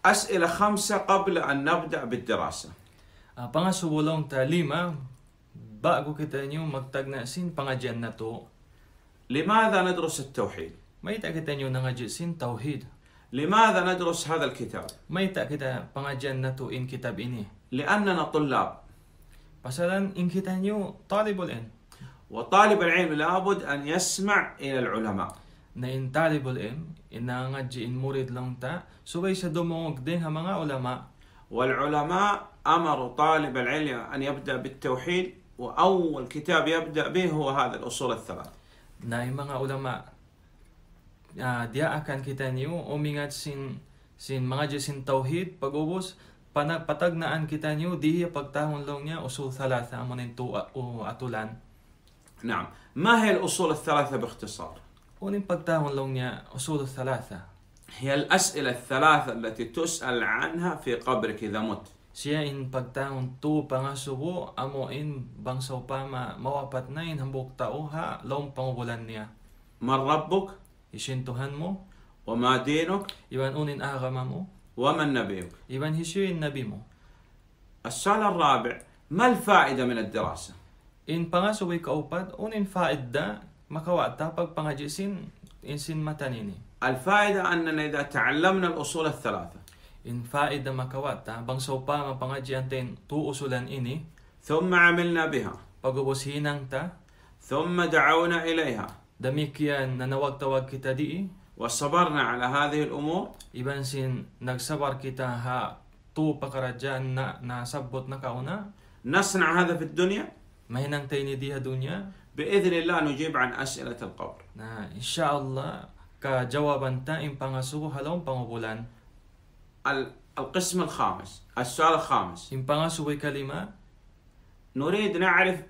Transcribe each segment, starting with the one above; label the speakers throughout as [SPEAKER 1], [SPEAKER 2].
[SPEAKER 1] أسئلة خمسة قبل أن نبدأ بالدراسة
[SPEAKER 2] Uh, pangasubulong ta lima, bago kita nyo magtagnasin pangadyan na to,
[SPEAKER 1] لماذا ندرس التوحيد؟
[SPEAKER 2] may ta kita nyo nangadyasin tauhid.
[SPEAKER 1] لماذا ندرس هذا الكتاب؟
[SPEAKER 2] May ta kita pangadyan na to in kitab ini.
[SPEAKER 1] لأننا طلاب
[SPEAKER 2] Pasalan in kita nyo talibul in.
[SPEAKER 1] وطالب العلم لابد أن يسمع إلى العلماء
[SPEAKER 2] Na in talibul in, inangadji in murid lang ta, subay sa dumungog din ha mga ulama,
[SPEAKER 1] والعلماء أمروا طالب العلم أن يبدأ بالتوحيد وأول كتاب يبدأ به هو هذا الأصول الثلاث
[SPEAKER 2] na yung mga ulama, uh, diya akan kita niyo, umingat sin, sin mga sin tauhid, pag-ubos, pana, patagnaan kita niyo, diya pagtahon lang niya, usul thalatha, amunin tu o atulan.
[SPEAKER 1] نعم ما هي الأصول الثلاثة باختصار؟
[SPEAKER 2] ونبقى داون لون أصول الثلاثة.
[SPEAKER 1] هي الأسئلة الثلاثة التي تسأل عنها في قبرك إذا مت.
[SPEAKER 2] شيء إن بقداون تو بعشرة أم إن بعشرة بما ما وبدناين هم بقتاوها لون بعولانية
[SPEAKER 1] من ربك؟
[SPEAKER 2] يشين تهنمو
[SPEAKER 1] وما دينك؟
[SPEAKER 2] يبان أون إن أغممو
[SPEAKER 1] ومن نبيك؟
[SPEAKER 2] يبان هشيو إن نبيمو
[SPEAKER 1] السؤال الرابع ما الفائدة من الدراسة؟
[SPEAKER 2] إن بعشرة ويك أون إن فائدة ما تابق بانجيسين انسين متنيني
[SPEAKER 1] الفائدة أننا إذا تعلمنا الأصول الثلاثة
[SPEAKER 2] إن فائدة ما كوا تا بانسو تين تو أصولا إني
[SPEAKER 1] ثم عملنا بها
[SPEAKER 2] بقبوس هينان
[SPEAKER 1] ثم دعونا إليها
[SPEAKER 2] دميكيا أننا وقت وقت دي
[SPEAKER 1] وصبرنا على هذه الأمور
[SPEAKER 2] إبن سين نكسبر كتا ها تو بقرجان نسبت نكاونا
[SPEAKER 1] نصنع هذا في الدنيا
[SPEAKER 2] ما هنا تيني دي الدنيا
[SPEAKER 1] بإذن الله نجيب عن أسئلة القبر.
[SPEAKER 2] نعم، إن شاء الله. كجوابا تائم بانسوغو هلون
[SPEAKER 1] بانوبولان القسم الخامس السؤال الخامس.
[SPEAKER 2] إن بانسوغو كلمة.
[SPEAKER 1] نريد نعرف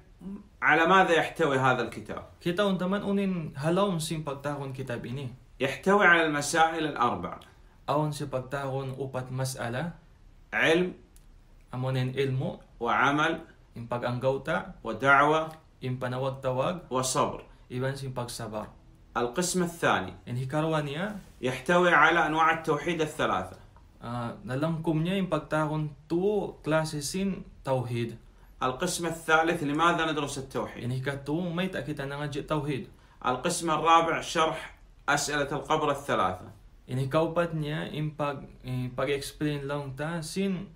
[SPEAKER 1] على ماذا يحتوي هذا الكتاب.
[SPEAKER 2] كتاب تمن اونين هلون سين باكتاغون كتاب إني.
[SPEAKER 1] يحتوي على المسائل الاربع
[SPEAKER 2] أون سين باكتاغون أوبات مسألة.
[SPEAKER 1] علم.
[SPEAKER 2] أمونين علمو
[SPEAKER 1] وعمل.
[SPEAKER 2] إن باغانغوتا
[SPEAKER 1] ودعوة. وصبر القسم الثاني
[SPEAKER 2] انهي
[SPEAKER 1] يحتوي على أنواع التوحيد الثلاثة
[SPEAKER 2] dalam hukumnya empat tahun tu
[SPEAKER 1] القسم الثالث لماذا ندرس التوحيد؟
[SPEAKER 2] يعني ما يتأكد أن نجي التوحيد.
[SPEAKER 1] القسم الرابع شرح أسئلة القبر الثلاثة.
[SPEAKER 2] يعني إمباك إمباك إكسبلين لونتا سين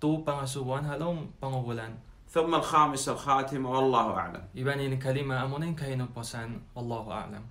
[SPEAKER 2] تو بانسوان هلوم بانوبولان.
[SPEAKER 1] ثم الخامسة الخاتمة والله أعلم.
[SPEAKER 2] يبقى كلمة أمونين كاينو بوسان والله أعلم